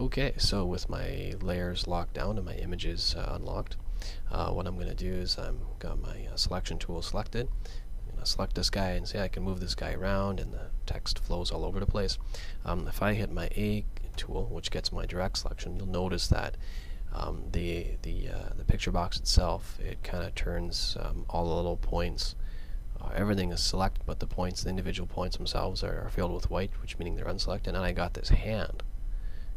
Okay, so with my layers locked down and my images uh, unlocked, uh, what I'm going to do is I'm got my uh, selection tool selected. I'm going to select this guy and see I can move this guy around and the text flows all over the place. Um, if I hit my A tool, which gets my direct selection, you'll notice that um, the the uh, the picture box itself it kind of turns um, all the little points. Uh, everything is select, but the points, the individual points themselves, are, are filled with white, which meaning they're unselected. And I got this hand.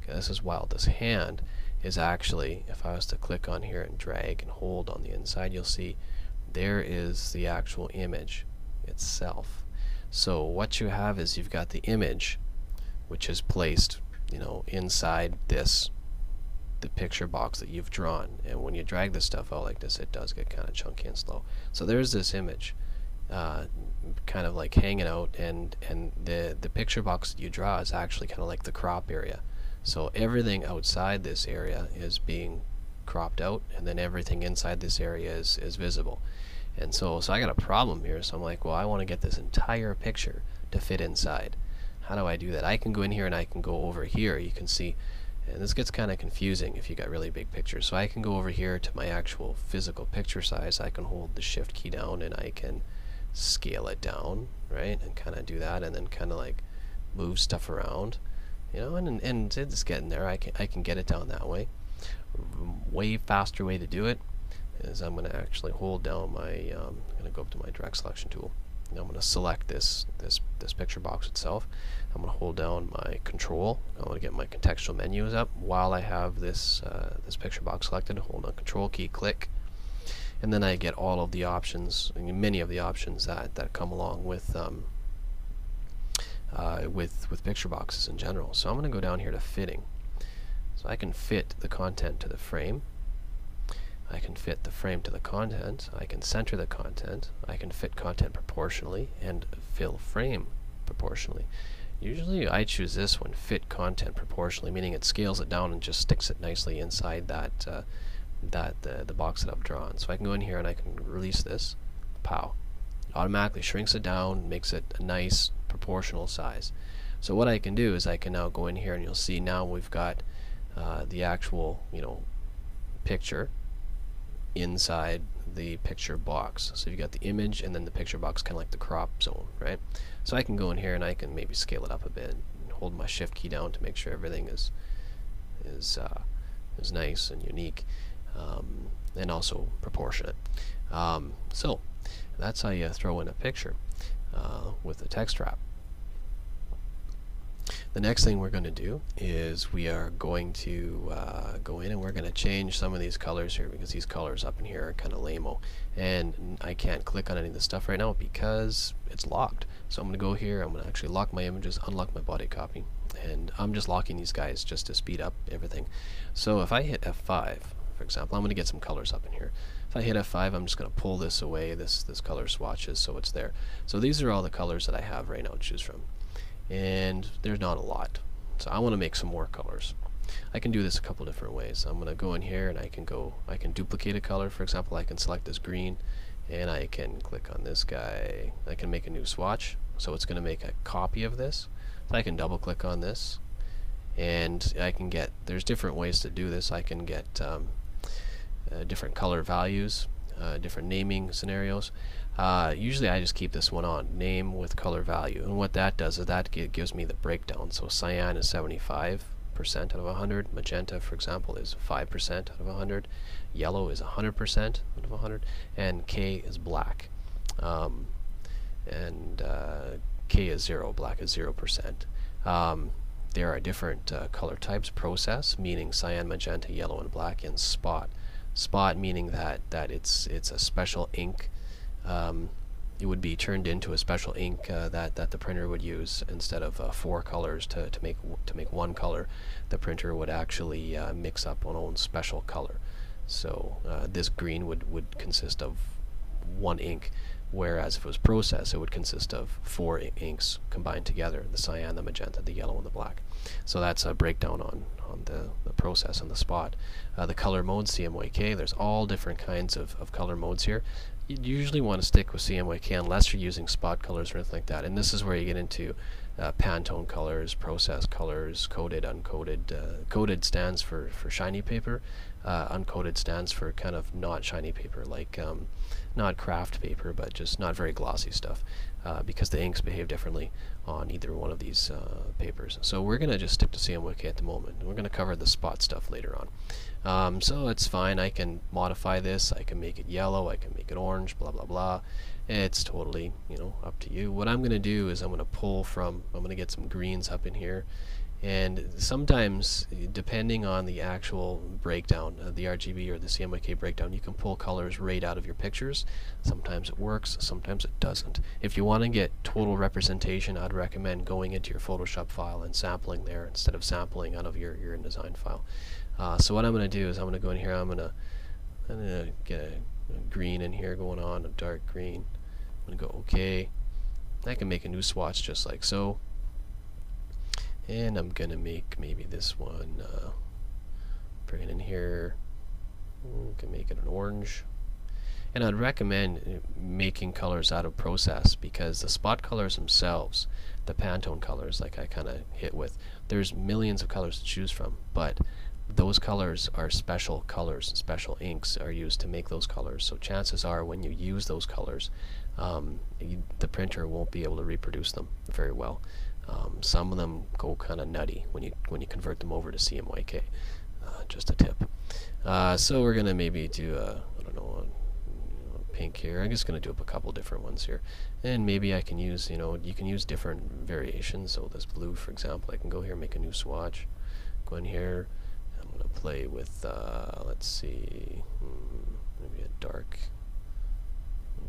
This is wild. This hand is actually, if I was to click on here and drag and hold on the inside, you'll see there is the actual image itself. So what you have is you've got the image, which is placed, you know, inside this the picture box that you've drawn and when you drag this stuff out like this it does get kind of chunky and slow so there's this image uh, kind of like hanging out and and the the picture box that you draw is actually kind of like the crop area so everything outside this area is being cropped out and then everything inside this area is, is visible and so so I got a problem here so I'm like well I want to get this entire picture to fit inside how do I do that I can go in here and I can go over here you can see and this gets kind of confusing if you got really big pictures. So I can go over here to my actual physical picture size. I can hold the shift key down and I can scale it down, right? And kind of do that and then kind of like move stuff around. You know, and, and it's getting there. I can, I can get it down that way. Way faster way to do it is I'm going to actually hold down my, um, I'm going to go up to my direct selection tool. Now I'm going to select this, this, this picture box itself. I'm going to hold down my control. I want to get my contextual menus up while I have this, uh, this picture box selected. Hold on control key, click. And then I get all of the options, many of the options that, that come along with um, uh, with with picture boxes in general. So I'm going to go down here to fitting. So I can fit the content to the frame. I can fit the frame to the content. I can center the content. I can fit content proportionally and fill frame proportionally. Usually I choose this one, fit content proportionally, meaning it scales it down and just sticks it nicely inside that uh, that uh, the box that I've drawn. So I can go in here and I can release this. Pow. Automatically shrinks it down, makes it a nice proportional size. So what I can do is I can now go in here and you'll see now we've got uh, the actual, you know, picture inside the picture box. So you've got the image and then the picture box kind of like the crop zone, right? So I can go in here and I can maybe scale it up a bit hold my shift key down to make sure everything is is uh, is nice and unique um, and also proportionate. Um, so that's how you throw in a picture uh, with the text wrap. The next thing we're going to do is we are going to uh, go in and we're going to change some of these colors here because these colors up in here are kind of lame and I can't click on any of this stuff right now because it's locked. So I'm going to go here, I'm going to actually lock my images, unlock my body copy and I'm just locking these guys just to speed up everything. So if I hit F5 for example, I'm going to get some colors up in here. If I hit F5 I'm just going to pull this away, this, this color swatches so it's there. So these are all the colors that I have right now to choose from and there's not a lot. So I want to make some more colors. I can do this a couple different ways. I'm going to go in here and I can go, I can duplicate a color. For example, I can select this green and I can click on this guy. I can make a new swatch. So it's going to make a copy of this. So I can double click on this and I can get, there's different ways to do this. I can get um, different color values, uh, different naming scenarios. Uh, usually I just keep this one on, name with color value. And what that does is that gives me the breakdown. So cyan is 75% out of 100. Magenta, for example, is 5% out of 100. Yellow is 100% out of 100. And K is black. Um, and uh, K is 0, black is 0%. Um, there are different uh, color types, process, meaning cyan, magenta, yellow, and black, in spot. Spot meaning that, that it's, it's a special ink um, it would be turned into a special ink uh, that that the printer would use instead of uh, four colors to, to make to make one color. The printer would actually uh, mix up an own special color. So uh, this green would would consist of one ink, whereas if it was processed, it would consist of four inks combined together: the cyan, the magenta, the yellow, and the black. So that's a breakdown on on the, the process and the spot. Uh, the color mode CMYK. There's all different kinds of, of color modes here you usually want to stick with CMYK unless you're using spot colors or anything like that. And this is where you get into uh, Pantone colors, process colors, coated, uncoated. Uh, coated stands for, for shiny paper. Uh, uncoated stands for kind of not shiny paper, like um, not craft paper, but just not very glossy stuff, uh, because the inks behave differently on either one of these uh, papers. So we're going to just stick to CMYK at the moment. We're going to cover the spot stuff later on. Um, so it's fine. I can modify this. I can make it yellow. I can make it orange. Blah blah blah. It's totally you know up to you. What I'm going to do is I'm going to pull from. I'm going to get some greens up in here, and sometimes, depending on the actual breakdown, uh, the RGB or the CMYK breakdown, you can pull colors right out of your pictures. Sometimes it works, sometimes it doesn't. If you want to get total representation, I'd recommend going into your Photoshop file and sampling there instead of sampling out of your, your InDesign file. Uh, so what I'm going to do is I'm going to go in here, I'm going to I'm to get a, a green in here going on, a dark green. I'm going to go OK. I can make a new swatch just like so and I'm gonna make maybe this one uh, bring it in here. We can make it an orange. And I'd recommend uh, making colors out of process because the spot colors themselves the Pantone colors like I kinda hit with there's millions of colors to choose from but those colors are special colors special inks are used to make those colors. So chances are when you use those colors um, you, the printer won't be able to reproduce them very well um, some of them go kind of nutty when you when you convert them over to CMYK. Uh, just a tip. Uh, so we're gonna maybe do a I don't know a pink here. I'm just gonna do up a couple different ones here, and maybe I can use you know you can use different variations. So this blue, for example, I can go here make a new swatch. Go in here. I'm gonna play with uh, let's see, hmm, maybe a dark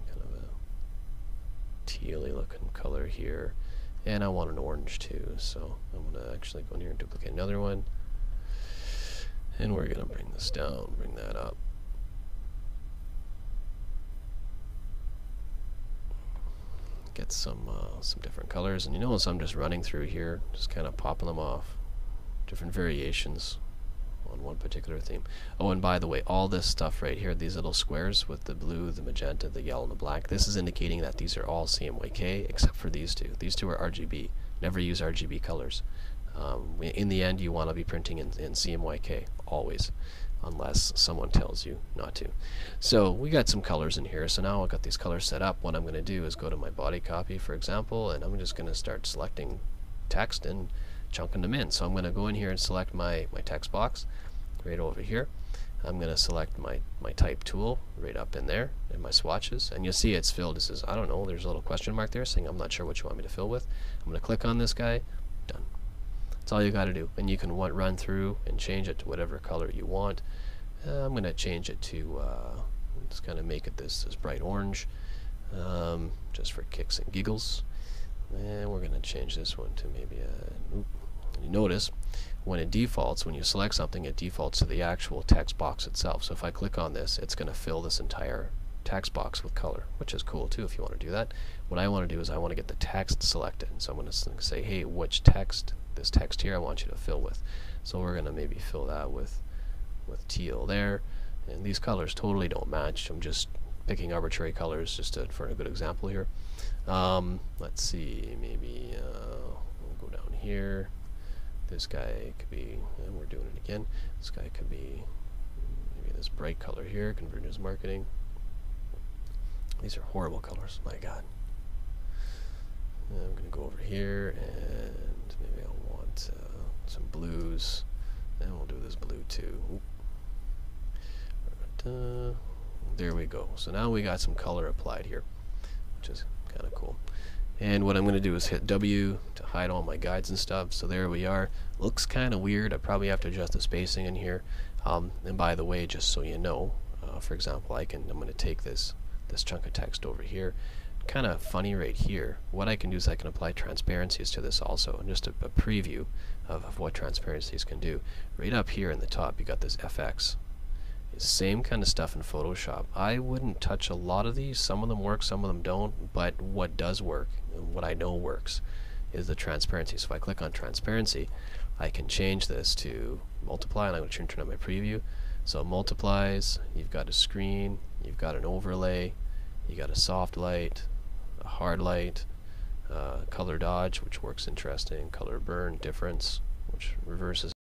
kind of a tealy looking color here and I want an orange too, so I'm going to actually go in here and duplicate another one. And we're going to bring this down, bring that up. Get some uh, some different colors, and you notice I'm just running through here, just kind of popping them off. Different variations on one particular theme. Oh, and by the way, all this stuff right here, these little squares with the blue, the magenta, the yellow, and the black, this is indicating that these are all CMYK except for these two. These two are RGB. Never use RGB colors. Um, in the end, you want to be printing in, in CMYK, always, unless someone tells you not to. So we got some colors in here, so now I've got these colors set up. What I'm going to do is go to my body copy, for example, and I'm just going to start selecting text and chunking them in. So I'm going to go in here and select my, my text box right over here. I'm going to select my, my type tool right up in there in my swatches and you'll see it's filled. It says, I don't know, there's a little question mark there saying I'm not sure what you want me to fill with. I'm going to click on this guy, done. That's all you got to do. And you can run through and change it to whatever color you want. Uh, I'm going to change it to, uh, kind of make it this, this bright orange um, just for kicks and giggles. And we're going to change this one to maybe a, you notice when it defaults, when you select something, it defaults to the actual text box itself. So if I click on this, it's going to fill this entire text box with color, which is cool too if you want to do that. What I want to do is I want to get the text selected. So I'm going to say, hey, which text, this text here, I want you to fill with. So we're going to maybe fill that with, with teal there. And these colors totally don't match. I'm just picking arbitrary colors just to, for a good example here. Um, let's see, maybe uh, we'll go down here. This guy could be, and we're doing it again, this guy could be maybe this bright color here, convergence marketing. These are horrible colors, my god. I'm going to go over here and maybe I'll want uh, some blues. And we'll do this blue too. Uh, there we go. So now we got some color applied here, which is kind of cool. And what I'm going to do is hit W to hide all my guides and stuff. So there we are. Looks kind of weird. I probably have to adjust the spacing in here. Um, and by the way, just so you know, uh, for example, I can I'm going to take this this chunk of text over here. Kind of funny right here. What I can do is I can apply transparencies to this also, and just a, a preview of, of what transparencies can do. Right up here in the top, you got this FX. Same kind of stuff in Photoshop. I wouldn't touch a lot of these. Some of them work, some of them don't. But what does work, what I know works, is the transparency. So if I click on transparency, I can change this to multiply, and I'm going to turn on my preview. So it multiplies, you've got a screen, you've got an overlay, you got a soft light, a hard light, uh, color dodge, which works interesting, color burn difference, which reverses